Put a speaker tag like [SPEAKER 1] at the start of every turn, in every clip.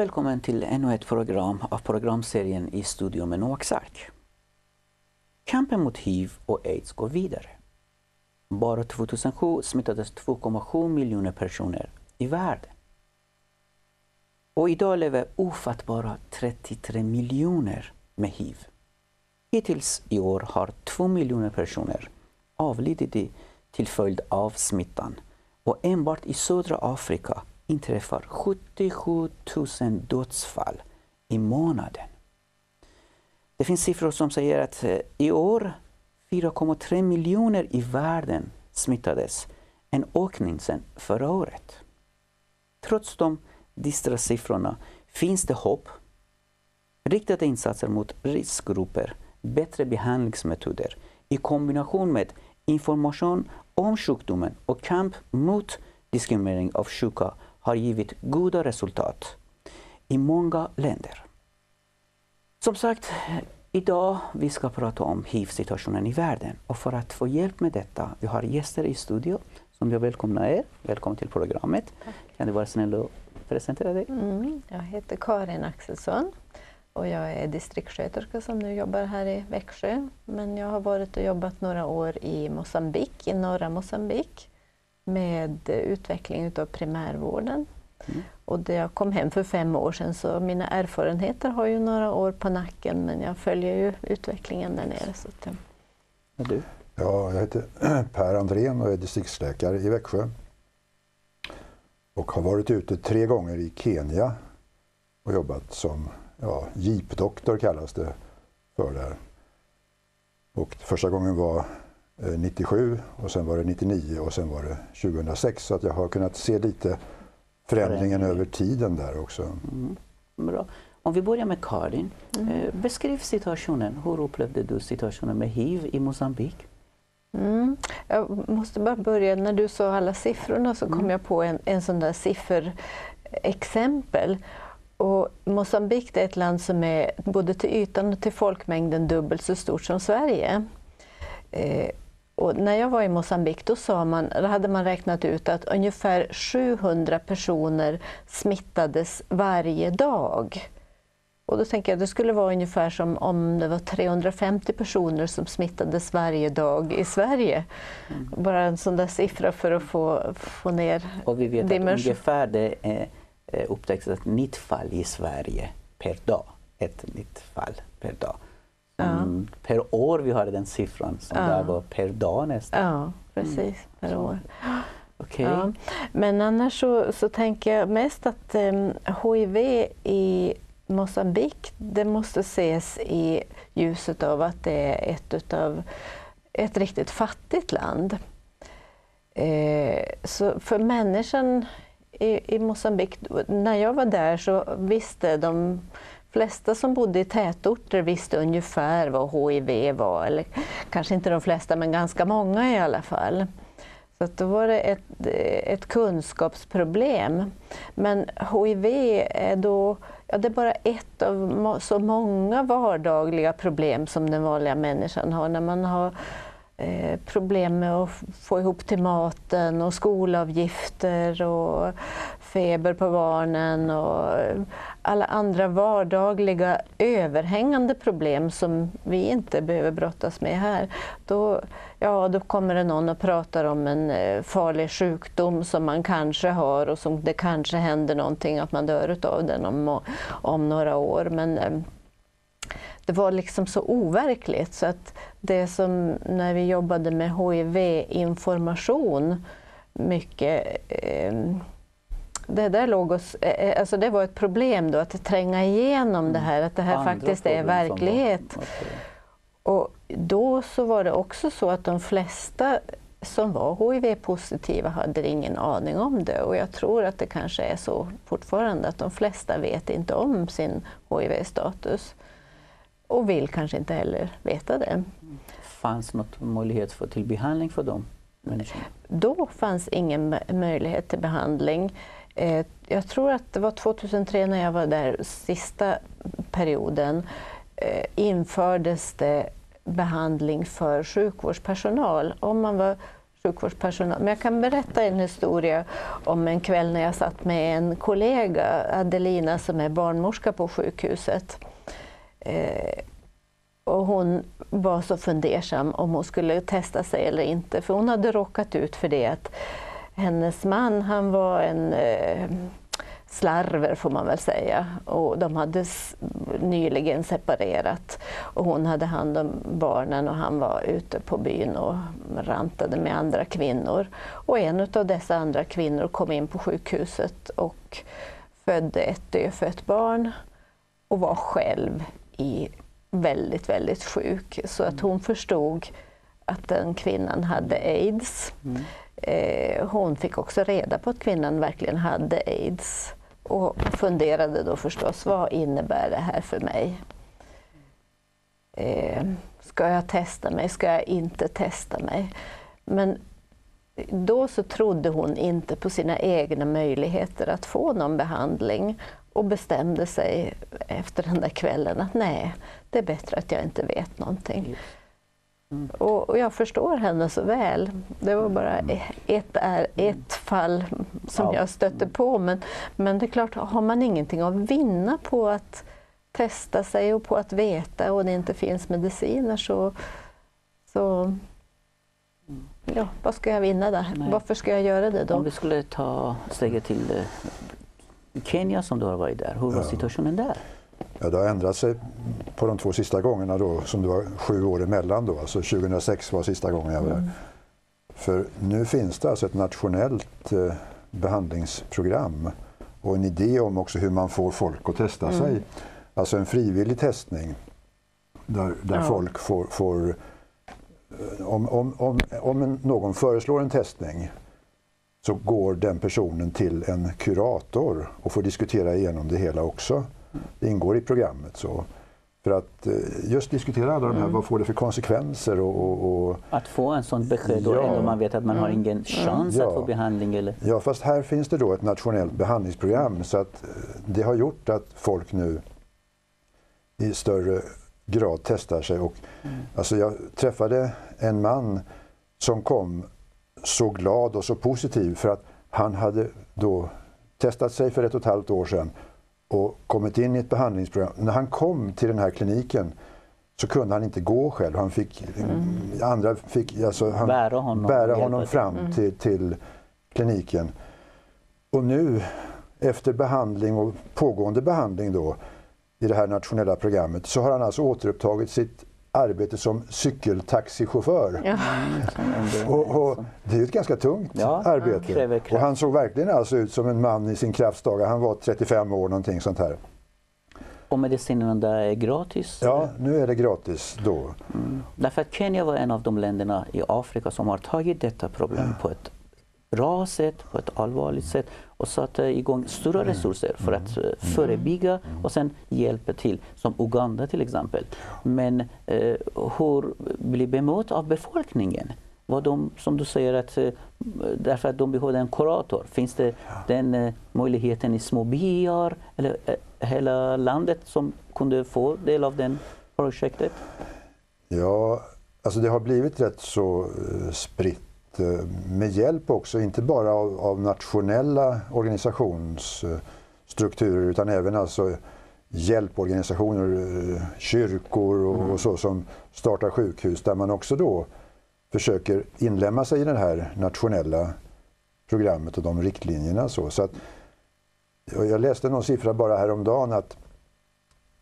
[SPEAKER 1] Och välkommen till ännu ett program av programserien I studion med Noaks ark. Kampen mot hiv och aids går vidare. Bara 2007 smittades 2,7 miljoner personer i världen. Och idag lever ofattbara 33 miljoner med hiv. Hittills i år har 2 miljoner personer avlidit till följd av smittan och enbart i södra Afrika inträffar 77 000 dödsfall i månaden. Det finns siffror som säger att eh, i år 4,3 miljoner i världen smittades, en ökning sedan förra året. Trots de dystra siffrorna finns det hopp. Riktade insatser mot riskgrupper, bättre behandlingsmetoder i kombination med information om sjukdomen och kamp mot diskriminering av sjuka har givit goda resultat i många länder. Som sagt, idag vi ska prata om hiv-situationen i världen och för att få hjälp med detta, vi har gäster i studio som jag välkomnar er. Välkommen till programmet. Tack. Kan du vara snäll och presentera dig?
[SPEAKER 2] Mm, jag heter Karin Axelsson och jag är distriktssköterska som nu jobbar här i Växjö. Men jag har varit och jobbat några år i Mosambik, i norra Mosambik med utveckling av primärvården. Mm. Och det jag kom hem för fem år sedan så mina erfarenheter har ju några år på nacken men jag följer ju utvecklingen där nere. Så att,
[SPEAKER 1] och du?
[SPEAKER 3] Ja, jag heter Per Andrén och är distriktsläkare i Växjö. Och har varit ute tre gånger i Kenya och jobbat som ja, jeepdoktor kallas det för där. Och första gången var 97 eh, och sen var det 99 och sen var det 2006. Så att jag har kunnat se lite förändringen över tiden där också. Mm.
[SPEAKER 1] Bra. Om vi börjar med Karin. Mm. Eh, beskriv situationen. Hur upplevde du situationen med hiv i Mosambik?
[SPEAKER 2] Mm. Jag måste bara börja, när du sa alla siffrorna så kom mm. jag på en, en sån där sifferexempel. Och Mosambik är ett land som är både till ytan och till folkmängden dubbelt så stort som Sverige. Eh, och när jag var i Mosambik då, sa man, hade man räknat ut att ungefär 700 personer smittades varje dag. Och då tänker jag att det skulle vara ungefär som om det var 350 personer som smittades varje dag i Sverige. Mm. Bara en sån där siffra för att få, få ner
[SPEAKER 1] Och vi vet att ungefär det är upptäcks ett nytt fall i Sverige per dag. Ett nytt fall per dag. Mm, per år vi har den siffran som ja. där var per dag nästan.
[SPEAKER 2] Ja, precis, mm. per år.
[SPEAKER 1] Okay. Ja.
[SPEAKER 2] Men annars så, så tänker jag mest att um, HIV i Mosambik, det måste ses i ljuset av att det är ett utav ett riktigt fattigt land. Eh, så för människan i, i Mosambik, när jag var där så visste de flesta som bodde i tätorter visste ungefär vad HIV var, eller kanske inte de flesta men ganska många i alla fall. Så att då var det ett, ett kunskapsproblem. Men HIV är då ja, det är bara ett av så många vardagliga problem som den vanliga människan har. När man har Eh, problem med att få ihop till maten och skolavgifter och feber på barnen och alla andra vardagliga överhängande problem som vi inte behöver brottas med här. Då, ja, då kommer det någon och pratar om en eh, farlig sjukdom som man kanske har och som det kanske händer någonting att man dör av den om, om några år. Men eh, det var liksom så overkligt så att det som när vi jobbade med HIV-information mycket eh, det där låg oss, eh, eh, alltså det var ett problem då, att tränga igenom mm. det här, att det här Andra faktiskt är verklighet. Och då så var det också så att de flesta som var HIV-positiva hade ingen aning om det och jag tror att det kanske är så fortfarande att de flesta vet inte om sin HIV-status och vill kanske inte heller veta det.
[SPEAKER 1] Fanns något möjlighet för, till behandling för dem? Människorna?
[SPEAKER 2] Då fanns ingen möjlighet till behandling. Eh, jag tror att det var 2003 när jag var där sista perioden eh, infördes det behandling för sjukvårdspersonal. Om man var sjukvårdspersonal. Men jag kan berätta en historia om en kväll när jag satt med en kollega, Adelina som är barnmorska på sjukhuset. Eh, och hon var så fundersam om hon skulle testa sig eller inte, för hon hade råkat ut för det att hennes man han var en eh, slarver får man väl säga. Och de hade nyligen separerat och hon hade hand om barnen och han var ute på byn och rantade med andra kvinnor. Och en av dessa andra kvinnor kom in på sjukhuset och födde ett dödfött barn och var själv i väldigt, väldigt sjuk. Så att hon förstod att den kvinnan hade aids. Mm. Eh, hon fick också reda på att kvinnan verkligen hade aids och funderade då förstås, vad innebär det här för mig? Eh, ska jag testa mig? Ska jag inte testa mig? Men då så trodde hon inte på sina egna möjligheter att få någon behandling och bestämde sig efter den där kvällen att nej, det är bättre att jag inte vet någonting. Mm. Och, och, jag förstår henne så väl. Det var bara mm. ett, är, ett fall som ja. jag stötte på. Men, men det är klart, har man ingenting att vinna på att testa sig och på att veta och det inte finns mediciner så, så ja, vad ska jag vinna där? Nej. Varför ska jag göra det då?
[SPEAKER 1] Om vi skulle ta steget till eh, Kenya som du har varit där, hur var situationen där?
[SPEAKER 3] Ja, det har ändrat sig på de två sista gångerna då, som det var sju år emellan. Då. Alltså 2006 var sista gången jag var där. Mm. För nu finns det alltså ett nationellt eh, behandlingsprogram och en idé om också hur man får folk att testa mm. sig. Alltså en frivillig testning där, där ja. folk får, får eh, om, om, om, om någon föreslår en testning så går den personen till en kurator och får diskutera igenom det hela också. Det ingår i programmet. Så. För att eh, just diskutera alla de här, mm. vad får det för konsekvenser? Och, och, och
[SPEAKER 1] att få en sån besked då, ja. ändå man vet att man har mm. ingen chans ja. att få behandling? Eller?
[SPEAKER 3] Ja, fast här finns det då ett nationellt behandlingsprogram så att eh, det har gjort att folk nu i större grad testar sig. Och, mm. alltså jag träffade en man som kom så glad och så positiv för att han hade då testat sig för ett och ett halvt år sedan och kommit in i ett behandlingsprogram. När han kom till den här kliniken så kunde han inte gå själv. Han fick, mm. Andra fick alltså, han,
[SPEAKER 1] bära honom,
[SPEAKER 3] bära honom fram mm. till, till kliniken. Och nu efter behandling och pågående behandling då i det här nationella programmet så har han alltså återupptagit sitt arbete som cykeltaxichaufför. Ja. Mm, och, och, det är ett ganska tungt ja, arbete. Och han såg verkligen alltså ut som en man i sin kraftsdagar. Han var 35 år någonting sånt här.
[SPEAKER 1] Och medicinerna är gratis?
[SPEAKER 3] Ja, nu är det gratis då.
[SPEAKER 1] Mm. Därför att Kenya var en av de länderna i Afrika som har tagit detta problem på ett bra sätt, på ett allvarligt sätt och satte igång stora mm. resurser för att uh, förebygga mm. och sen hjälpa till, som Uganda till exempel. Men uh, hur blir bemött av befolkningen? Var de, som du säger, att, uh, därför att de behövde en kurator, finns det den möjligheten i små byar eller hela landet som kunde få del av det projektet?
[SPEAKER 3] Ja, alltså det har blivit rätt så spritt Eh, med hjälp också, inte bara av, av nationella organisationsstrukturer utan även alltså hjälporganisationer, eh, kyrkor och, mm. och, så som startar sjukhus där man också då försöker inlämna sig i det här nationella programmet och de riktlinjerna. Så. Så att, jag läste någon siffra bara häromdagen att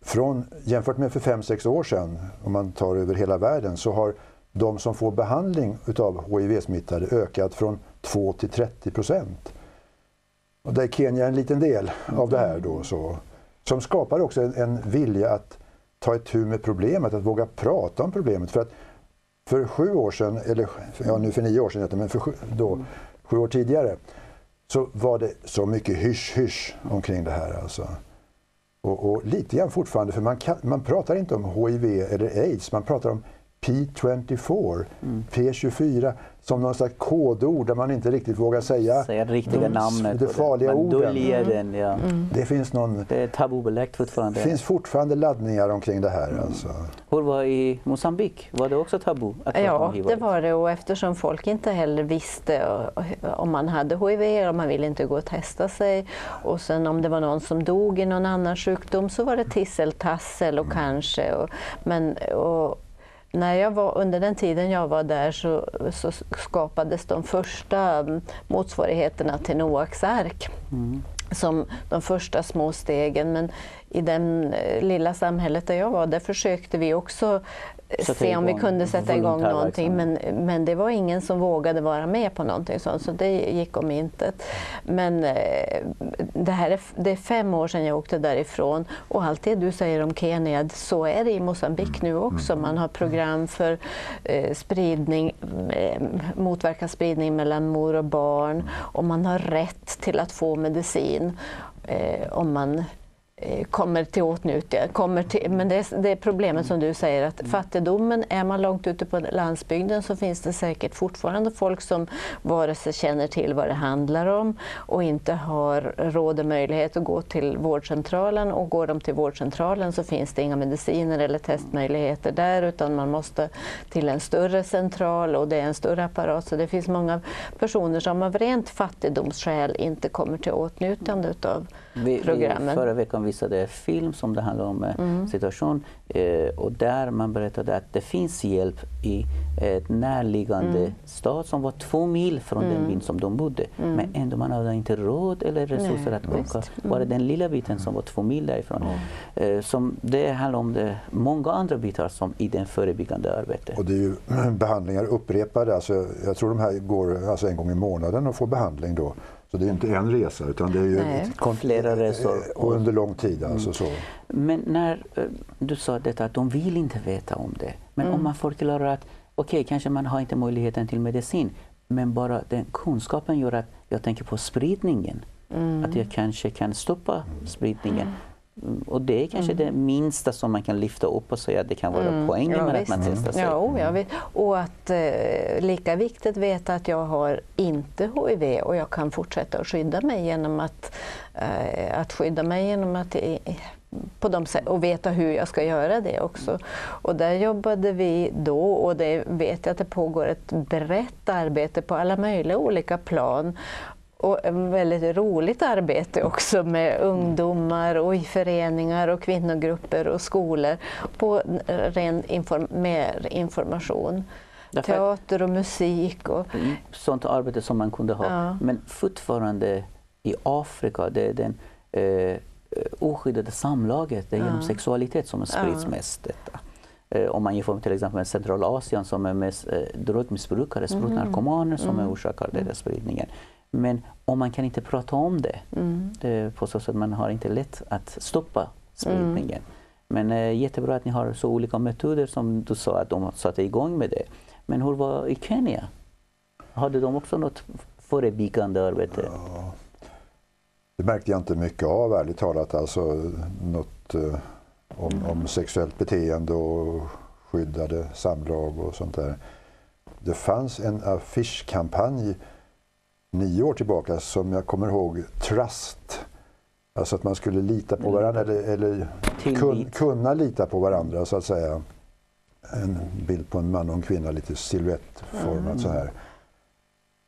[SPEAKER 3] från, jämfört med för 5-6 år sedan, om man tar över hela världen, så har de som får behandling utav HIV-smittade ökat från 2 till 30 procent. Och där är Kenya en liten del av det här då. Så, som skapar också en, en vilja att ta itu med problemet, att våga prata om problemet. För att för sju år sedan, eller ja, nu för nio år sedan, men för sju, då, sju år tidigare, så var det så mycket hysch-hysch omkring det här. Alltså. Och, och lite grann fortfarande, för man, kan, man pratar inte om HIV eller aids, man pratar om P24, mm. P24 som någon slags kodord där man inte riktigt vågar säga,
[SPEAKER 1] säga det riktiga de, namnet.
[SPEAKER 3] Det farliga
[SPEAKER 1] man
[SPEAKER 3] orden.
[SPEAKER 1] Mm. Den, ja.
[SPEAKER 3] Mm. Det finns någon...
[SPEAKER 1] Det är tabubelagt fortfarande.
[SPEAKER 3] Det finns fortfarande laddningar omkring det här. Mm. Alltså.
[SPEAKER 1] Hur var det i Mosambik? Var det också tabu?
[SPEAKER 2] ja, det var det och eftersom folk inte heller visste om man hade HIV och man ville inte gå och testa sig och sen om det var någon som dog i någon annan sjukdom så var det tisseltassel och mm. kanske och, men, och, när jag var, under den tiden jag var där så, så skapades de första motsvarigheterna till Noaks ark. Mm. Som de första små stegen. Men i det eh, lilla samhället där jag var, där försökte vi också se om vi kunde sätta igång någonting men, men det var ingen som vågade vara med på någonting sånt så det gick om intet. Men eh, det, här är, det är fem år sedan jag åkte därifrån och allt det du säger om Kenya, så är det i Mosambik nu också. Man har program för eh, spridning, eh, motverka spridning mellan mor och barn och man har rätt till att få medicin eh, om man Eh, kommer till åtnjutande. Kommer till, men det är, det är problemet som du säger att mm. fattigdomen, är man långt ute på landsbygden så finns det säkert fortfarande folk som vare sig känner till vad det handlar om och inte har råd och möjlighet att gå till vårdcentralen och går de till vårdcentralen så finns det inga mediciner eller testmöjligheter där utan man måste till en större central och det är en större apparat så det finns många personer som av rent fattigdomsskäl inte kommer till åtnjutande utav vi, programmen.
[SPEAKER 1] Vi förra veckan visade film som det handlar om eh, mm. situation eh, och där man berättade att det finns hjälp i ett närliggande mm. stad som var två mil från mm. den byn som de bodde. Mm. Men ändå man hade inte råd eller resurser Nej, att åka. Bara mm. den lilla biten som var två mil därifrån. Eh, som det handlar om det, många andra bitar som i den förebyggande arbetet.
[SPEAKER 3] Och det är ju behandlingar upprepade. Alltså, jag tror de här går alltså en gång i månaden och får behandling då. Så det är inte en resa utan det är ju
[SPEAKER 1] flera resor.
[SPEAKER 3] Eh, och under lång tid. Alltså, så.
[SPEAKER 1] Men när eh, du sa detta att de vill inte veta om det. Men mm. om man förklarar att okej, okay, kanske man har inte möjligheten till medicin. Men bara den kunskapen gör att jag tänker på spridningen. Mm. Att jag kanske kan stoppa spridningen. Mm, och det är kanske mm. det minsta som man kan lyfta upp och säga att det kan vara mm. poängen ja, med visst. att man testar sig.
[SPEAKER 2] Ja, jag vet. Och att eh, lika viktigt veta att jag har inte HIV och jag kan fortsätta att skydda mig genom att, eh, att skydda mig genom att eh, på de och veta hur jag ska göra det också. Och där jobbade vi då och det vet jag att det pågår ett brett arbete på alla möjliga olika plan och ett väldigt roligt arbete också med ungdomar och i föreningar och kvinnogrupper och skolor på ren inform mer information. Därför Teater och musik. Och...
[SPEAKER 1] Mm, sånt arbete som man kunde ha. Ja. Men fortfarande i Afrika, det är den eh, oskyddade samlaget, det är ja. genom sexualitet som sprids ja. mest. Detta. Eh, om man jämför med till exempel med Centralasien som är mest eh, drogmissbrukare, mm. som mm. orsakar den spridningen. Men om man kan inte prata om det, mm. det på så sätt man har inte lätt att stoppa spridningen. Mm. Men eh, jättebra att ni har så olika metoder som du sa att de satte igång med det. Men hur var i Kenya? Hade de också något förebyggande arbete? Ja,
[SPEAKER 3] det märkte jag inte mycket av ärligt talat. Alltså något eh, om, mm. om sexuellt beteende och skyddade samlag och sånt där. Det fanns en affischkampanj nio år tillbaka som jag kommer ihåg, Trust. Alltså att man skulle lita på varandra eller, eller kun, kunna lita på varandra så att säga. En bild på en man och en kvinna lite siluettformat mm. så här.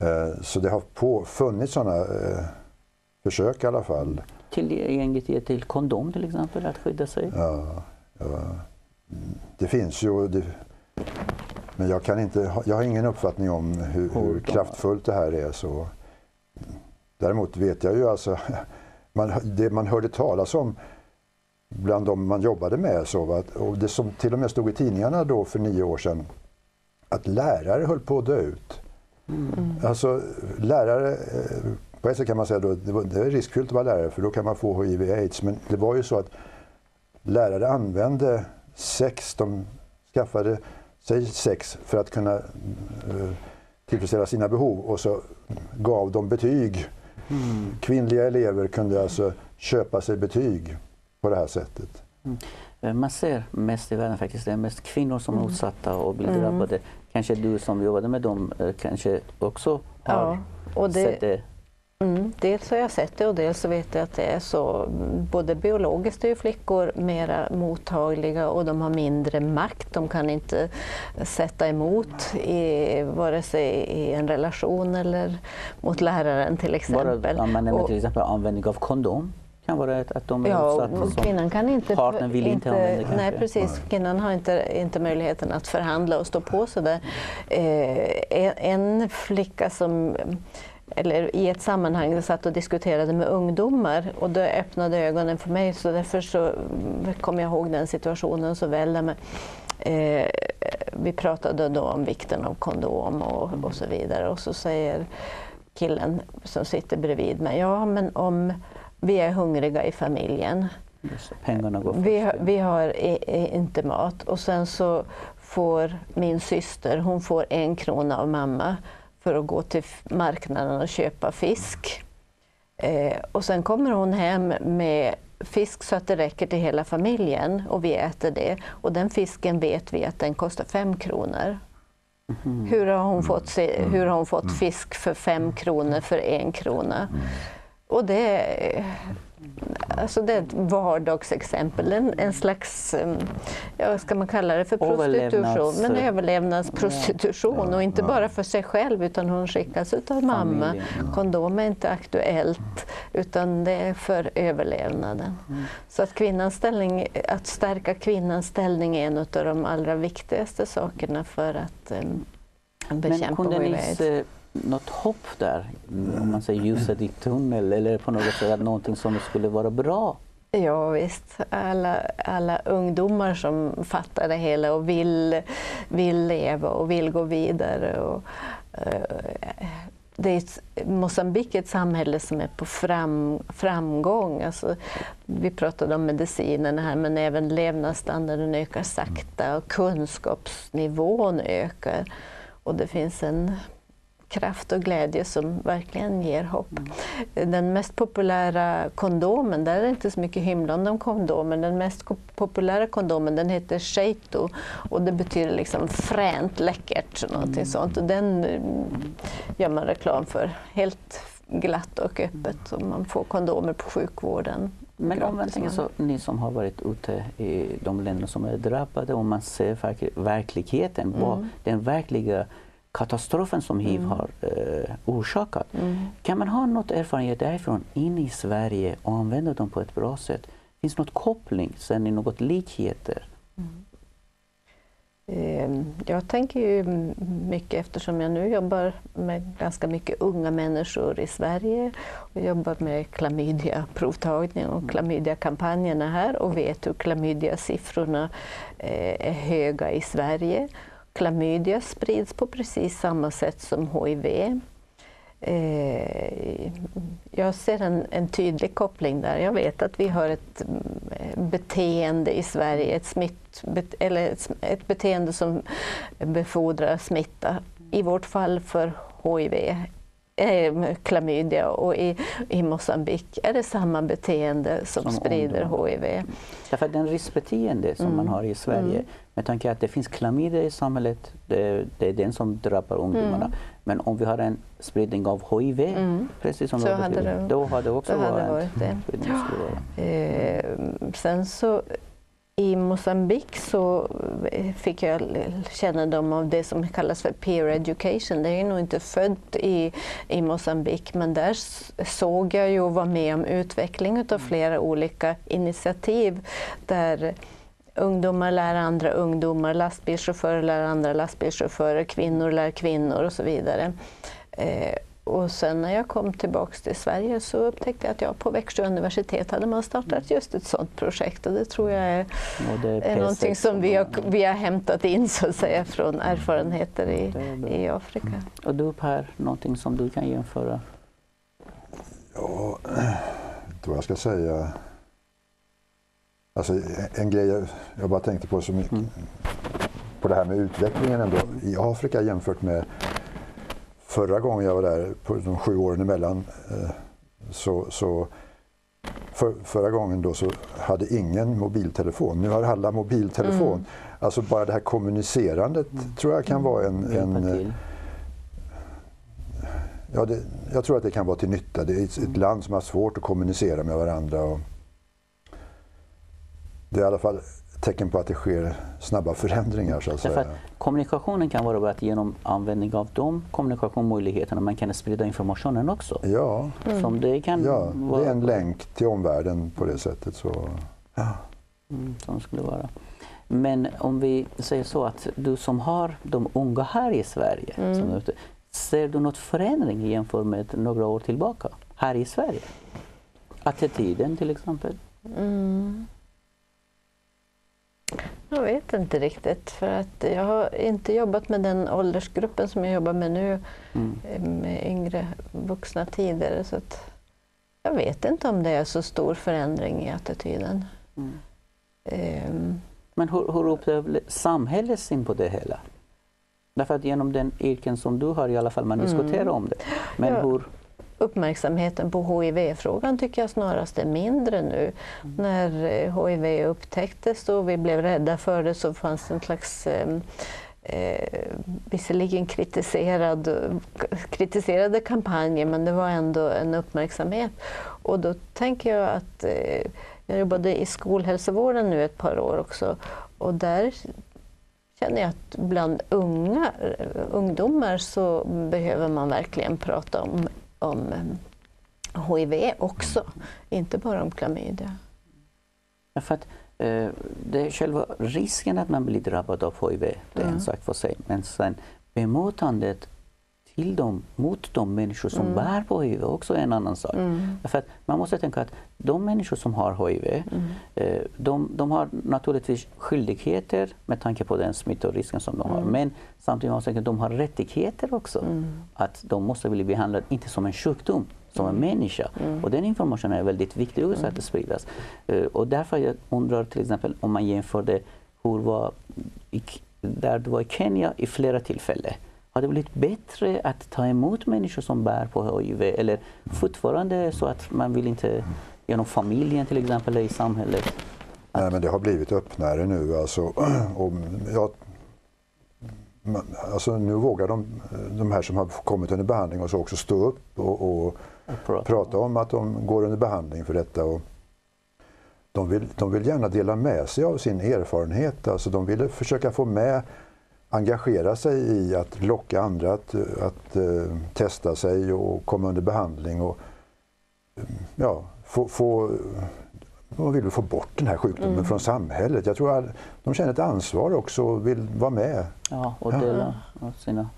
[SPEAKER 3] Eh, så det har på, funnits sådana eh, försök i alla fall.
[SPEAKER 1] Tillgänglighet till kondom till exempel, att skydda sig?
[SPEAKER 3] Ja, ja. det finns ju. Det, men jag, kan inte, jag har ingen uppfattning om hur, hur kraftfullt det här är. Så. Däremot vet jag ju alltså, man, det man hörde talas om bland de man jobbade med, så och det som till och med stod i tidningarna då för nio år sedan, att lärare höll på att dö ut. Mm. Alltså lärare, eh, på ett sätt kan man säga att det är riskfyllt att vara lärare för då kan man få hiv-aids. Men det var ju så att lärare använde sex, de skaffade säg sex, för att kunna uh, tillfredsställa sina behov och så gav de betyg. Mm. Kvinnliga elever kunde alltså köpa sig betyg på det här sättet. Mm.
[SPEAKER 1] Eh, man ser mest i världen faktiskt, det är mest kvinnor som är
[SPEAKER 2] Mm.
[SPEAKER 1] utsatta och blir
[SPEAKER 2] Mm.
[SPEAKER 1] drabbade. Kanske du som jobbade med dem eh, kanske också har
[SPEAKER 2] Ja, och
[SPEAKER 1] sett
[SPEAKER 2] det,
[SPEAKER 1] det?
[SPEAKER 2] mm, dels har jag sett det och dels vet jag att det är så. Både biologiskt är ju flickor mera mottagliga och de har mindre makt. De kan inte sätta emot i, vare sig i en relation eller mot läraren till exempel.
[SPEAKER 1] Bara använder man
[SPEAKER 2] Och-
[SPEAKER 1] till exempel användning av kondom kan vara att de är
[SPEAKER 2] Ja,
[SPEAKER 1] utsatta
[SPEAKER 2] kvinnan kan inte...
[SPEAKER 1] partnern vill inte använda kanske.
[SPEAKER 2] Nej, precis. Kvinnan har inte, inte möjligheten att förhandla och stå på sig där. Eh, en, en flicka som eller i ett sammanhang jag satt och diskuterade med ungdomar och det öppnade ögonen för mig så därför så mm, kommer jag ihåg den situationen så väl. Där med, eh, vi pratade då om vikten av kondom och, och så vidare och så säger killen som sitter bredvid mig, ja men om vi är hungriga i familjen
[SPEAKER 1] Just pengarna går
[SPEAKER 2] vi, har-
[SPEAKER 1] först.
[SPEAKER 2] vi har i, i, inte mat och sen så får min syster, hon får en krona av mamma för att gå till marknaden och köpa fisk. Eh, och sen kommer hon hem med fisk så att det räcker till hela familjen och vi äter det. Och den fisken vet vi att den kostar fem kronor.
[SPEAKER 1] Mhm.
[SPEAKER 2] Hur har hon fått, se, hur har hon fått fisk för fem kronor för en krona? Och det, är- alltså det är ett vardagsexempel, en, en slags, ja, vad ska man kalla det för prostitution? Men överlevnadsprostitution och inte bara för sig själv utan hon skickas utav mamma.
[SPEAKER 1] Familjen.
[SPEAKER 2] Kondom är inte aktuellt utan det är för överlevnaden.
[SPEAKER 1] Mm.
[SPEAKER 2] Så att, kvinnans ställning, att stärka kvinnans ställning är en av de allra viktigaste sakerna för att um, bekämpa
[SPEAKER 1] kunde ni
[SPEAKER 2] hiv
[SPEAKER 1] se något hopp där? Om man säger ljuset i tunnel eller på något sätt någonting som skulle vara bra?
[SPEAKER 2] Ja visst, alla, alla ungdomar som fattar det hela och vill, vill leva och vill gå vidare. Och, eh, det är ett, Mosambik är ett samhälle som är på fram, framgång. Alltså, vi pratade om medicinerna här men även levnadsstandarden ökar sakta och kunskapsnivån ökar. Och det finns en kraft och glädje som verkligen ger hopp. Den mest populära kondomen, där är det inte så mycket hymlande om kondomen, den mest populära kondomen den heter Sheito och det betyder liksom fränt, läckert, någonting sånt. Och den mm, gör man reklam för helt glatt och öppet och man får kondomer på sjukvården.
[SPEAKER 1] Men
[SPEAKER 2] gratis.
[SPEAKER 1] omvänt tänker så, ni som har varit ute i de länder som är drabbade och man ser verk- verkligheten,
[SPEAKER 2] Mm.
[SPEAKER 1] den verkliga katastrofen som hiv har eh, orsakat.
[SPEAKER 2] Mm.
[SPEAKER 1] Kan man ha något erfarenhet därifrån in i Sverige och använda dem på ett bra sätt? Finns något koppling? Ser ni något likheter?
[SPEAKER 2] Eh, Jag tänker ju mycket eftersom jag nu jobbar med ganska mycket unga människor i Sverige och jobbar med klamydiaprovtagning och klamydiakampanjerna här och vet hur klamydiasiffrorna eh, är höga i Sverige. Klamydia sprids på precis samma sätt som hiv. Eh, Jag ser en, en tydlig koppling där. Jag vet att vi har ett mm, beteende i Sverige, ett, smitt, eller ett, ett beteende som befordrar smitta. I vårt fall för hiv, eh, klamydia och i, i Mosambik är det samma beteende som,
[SPEAKER 1] Som
[SPEAKER 2] sprider
[SPEAKER 1] ungdomar.
[SPEAKER 2] hiv.
[SPEAKER 1] Därför den riskbeteende som
[SPEAKER 2] Mm.
[SPEAKER 1] man har i Sverige,
[SPEAKER 2] Mm.
[SPEAKER 1] med tanke att det finns klamydia i samhället, det, det är den som drabbar ungdomarna.
[SPEAKER 2] Mm.
[SPEAKER 1] Men om vi har en spridning av hiv,
[SPEAKER 2] Mm.
[SPEAKER 1] precis som
[SPEAKER 2] Så hade det-
[SPEAKER 1] då har det också varit,
[SPEAKER 2] varit det. Eh, sen så i Mosambik så eh, fick jag kännedom av det som kallas för peer education. Det är nog inte född i, i Mosambik men där såg jag ju och var med om utveckling av flera olika initiativ där ungdomar lär andra ungdomar, lastbilschaufförer lär andra lastbilschaufförer, kvinnor lär kvinnor och så vidare. Och sen när jag kom tillbaks till Sverige så upptäckte jag att jag på Växjö universitet hade man startat just ett sådant projekt och det tror jag är, är
[SPEAKER 1] P6
[SPEAKER 2] någonting som vi har, vi har hämtat in så att säga från erfarenheter i,
[SPEAKER 1] är
[SPEAKER 2] i Afrika.
[SPEAKER 1] Och du Per, någonting som du kan jämföra?
[SPEAKER 3] Ja, då jag ska säga... Alltså en, en grej jag, jag bara tänkte på så mycket.
[SPEAKER 1] Mm.
[SPEAKER 3] På det här med utvecklingen ändå i Afrika jämfört med förra gången jag var där, på de sju åren emellan. Eh, så, så för, förra gången då så hade ingen mobiltelefon. Nu har alla mobiltelefon. Mm. Alltså bara det här kommunicerandet mm. tror jag kan vara en... en ja, det, jag tror att det kan vara till nytta. Det är ett, ett land som har svårt att kommunicera med varandra. Och det är i alla fall tecken på att det sker snabba förändringar. Så att säga.
[SPEAKER 1] kommunikationen kan vara bra genom användning av de kommunikationsmöjligheterna man kan sprida informationen också.
[SPEAKER 3] Ja,
[SPEAKER 1] mm. Som det, kan
[SPEAKER 3] ja det är en länk till omvärlden på det sättet. Så, ja.
[SPEAKER 1] Mm, som skulle vara. Men om vi säger så att du som har de unga här i Sverige, mm. ser du något förändring jämfört med några år tillbaka här i Sverige? Attityden till exempel? Mm.
[SPEAKER 2] Jag vet inte riktigt, för att jag har inte jobbat med den åldersgruppen som jag jobbar med nu, mm. med yngre vuxna tidigare. Så jag vet inte om det är så stor förändring i attityden. Mm.
[SPEAKER 1] Um. Men hur, hur upplever samhället sin på det hela? Därför att genom den yrken som du har i alla fall, man mm. diskuterar mm. om det. Men ja. hur,
[SPEAKER 2] uppmärksamheten på HIV-frågan tycker jag snarast är mindre nu. Mm. När eh, HIV upptäcktes och vi blev rädda för det så fanns det en slags eh, eh, visserligen kritiserad, kritiserade kampanjer men det var ändå en uppmärksamhet. Och då tänker jag att eh, jag jobbade i skolhälsovården nu ett par år också och där känner jag att bland unga, eh, ungdomar så behöver man verkligen prata om om HIV eh, också, inte bara om klamydia.
[SPEAKER 1] för att, eh, det är själva risken att man blir drabbad av HIV, det är en sak för sig. Men sen bemötandet till dem, mot de människor som mm. bär på HIV också är en annan sak. Mm. För att man måste tänka att de människor som har HIV, mm. eh, de, de, har naturligtvis skyldigheter med tanke på den smittorisken som de har. Mm. Men samtidigt måste att de har rättigheter också. Mm. Att de måste bli behandlade, inte som en sjukdom, som en mm. människa. Och den informationen är väldigt viktig också att det spridas. Eh, och därför jag undrar till exempel om man jämför det hur var i, där du var i Kenya i flera tillfällen har det blivit bättre att ta emot människor som bär på HIV eller fortfarande så att man vill inte genom familjen till exempel i samhället?
[SPEAKER 3] Nej, men det har blivit öppnare nu. Alltså, och jag, alltså, nu vågar de, de här som har kommit under behandling och så också stå upp och, och, prata. prata om att de går under behandling för detta. Och de, vill, de vill gärna dela med sig av sin erfarenhet. Alltså, de vill försöka få med engagera sig i att locka andra att, att uh, testa sig och komma under behandling och uh, ja, få, få de vill få bort den här sjukdomen mm. från samhället. Jag tror att de känner ett ansvar också och vill vara med.
[SPEAKER 1] Ja, och dela ja. sina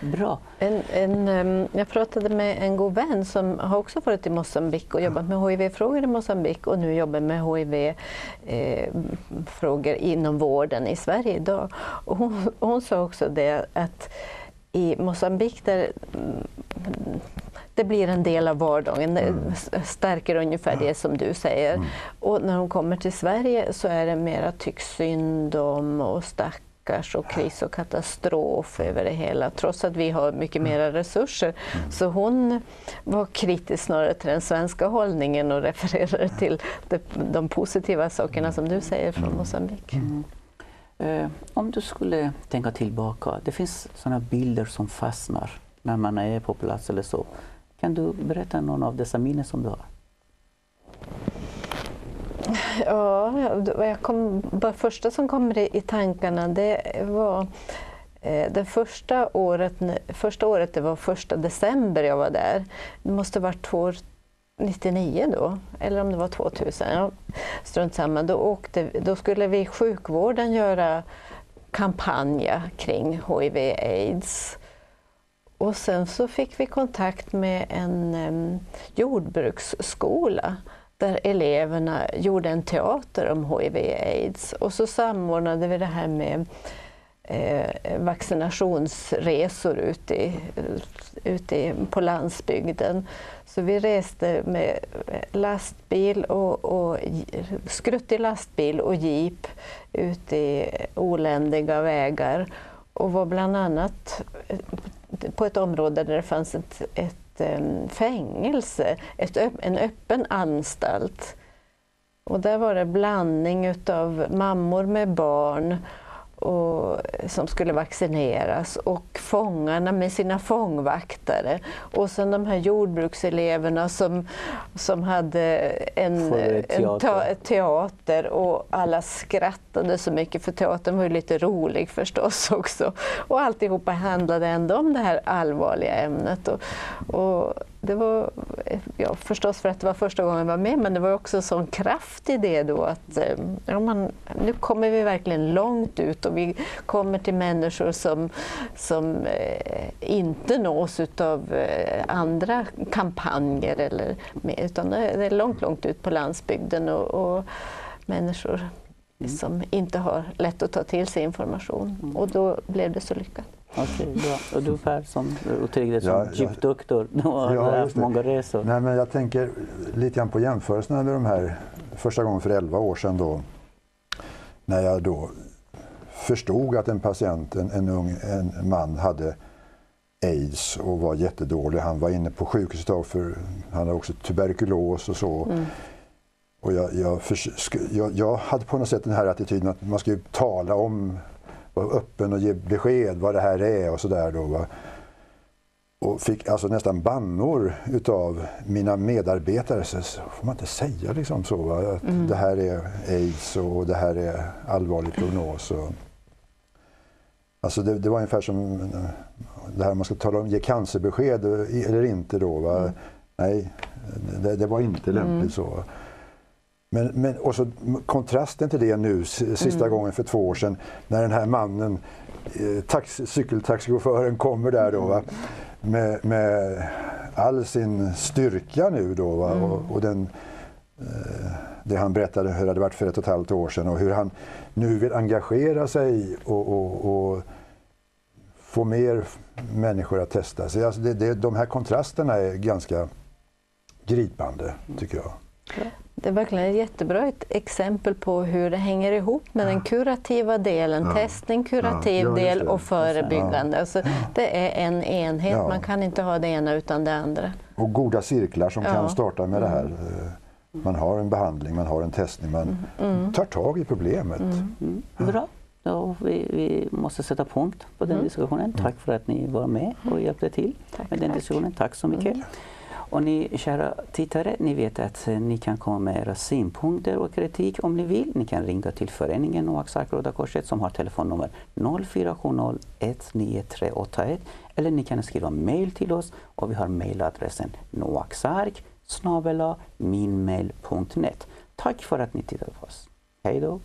[SPEAKER 1] Bra.
[SPEAKER 2] En, en, jag pratade med en god vän som har också varit i Mosambik och jobbat med HIV-frågor i Mosambik och nu jobbar med HIV-frågor eh, inom vården i Sverige idag. Och hon, hon sa också det att i Mosambik där mm, det blir en del av vardagen, det mm. stärker ungefär det som du säger. Mm. Och när hon kommer till Sverige så är det mera tycks synd om och stack stackars och kris och katastrof över det hela, trots att vi har mycket mm. mera resurser. Mm. Så hon var kritisk snarare till den svenska hållningen och refererade till de, positiva sakerna som du säger från mm. Mosambik. Mm.
[SPEAKER 1] Eh, om du skulle tänka tillbaka, det finns sådana bilder som fastnar när man är på plats eller så. Kan du berätta någon av dessa minnen som du har?
[SPEAKER 2] Ja, jag kom, det första som kommer i tankarna det var eh, det första året, första året, det var första december jag var där. Det måste ha varit 99 då, eller om det var 2000. Ja, strunt samma. Då, åkte, då skulle vi i sjukvården göra kampanj kring HIV-aids. Och sen så fick vi kontakt med en um, jordbruksskola där eleverna gjorde en teater om HIV-aids och så samordnade vi det här med eh, vaccinationsresor ute, i, ute på landsbygden. Så vi reste med lastbil och, och skruttig lastbil och jeep ut i oländiga vägar och var bland annat eh, på ett område där det fanns ett, ett ett eh, fängelse, ett, en öppen anstalt. Och där var det blandning utav mammor med barn och, som skulle vaccineras och fångarna med sina fångvaktare och sen de här jordbrukseleverna som, som hade en, teater. en teater och alla skrattade så mycket för teatern var ju lite rolig förstås också. Och alltihopa handlade ändå om det här allvarliga ämnet. Och, och det var ja, förstås för att det var första gången jag var med, men det var också sån kraft i det då att eh, ja, man, nu kommer vi verkligen långt ut och vi kommer till människor som, som eh, inte nås av eh, andra kampanjer, eller, utan det är långt, långt ut på landsbygden och, och människor mm. som inte har lätt att ta till sig information. Mm. Och då blev det så lyckat.
[SPEAKER 1] Okej, bra. Och du Per som uttryckte som ja, jeepdoktor, du har ja, haft många resor.
[SPEAKER 3] Nej, men jag tänker lite grann på jämförelserna med de här första gången för 11 år sedan då. När jag då förstod att en patient, en, en ung en man, hade aids och var jättedålig. Han var inne på sjukhus ett tag för han hade också tuberkulos och så. Mm. Och jag, jag, jag, jag, hade på något sätt den här attityden att man ska tala om vara öppen och ge besked vad det här är och sådär då. Och fick alltså nästan bannor utav mina medarbetare. Så får man inte säga liksom så. Va? Att mm. det här är aids och det här är allvarlig prognos. Och, alltså det, det var ungefär som det här man ska tala om, ge cancerbesked eller inte då. Va? Mm. Nej, det, det, var inte lämpligt mm. så. Men, men och så kontrasten till det nu, sista mm. gången för två år sedan, när den här mannen, eh, tax, cykeltaxichauffören, kommer där då, va, med, med all sin styrka nu då. Mm. och, och, den, eh, det han berättade hur det hade varit för ett och ett halvt år sedan och hur han nu vill engagera sig och, och, och få mer människor att testa sig. Alltså det, det, de här kontrasterna är ganska gripande, tycker jag.
[SPEAKER 2] Det är verkligen ett jättebra ett exempel på hur det hänger ihop med ja. den kurativa delen, ja. testning, kurativ ja, del och förebyggande. Alltså, det är en enhet, man kan inte ha det ena utan det andra.
[SPEAKER 3] Och goda cirklar som kan starta med mm. det här. Mm. Man har en behandling, man har en testning, man mm. mm. tar tag i problemet. Mm.
[SPEAKER 1] mm. Bra. Då vi, vi, måste sätta punkt på den diskussionen. Tack för att ni var med och hjälpte till tack, med den tack. diskussionen. Tack så mycket. Och ni kära tittare, ni vet att eh, ni kan komma med era synpunkter och kritik om ni vill. Ni kan ringa till föreningen Noaks Ark Röda Korset som har telefonnummer 0470 19381 eller ni kan skriva mail till oss och vi har mailadressen noaksark minmail.net. Tack för att ni tittade på oss. Hej då!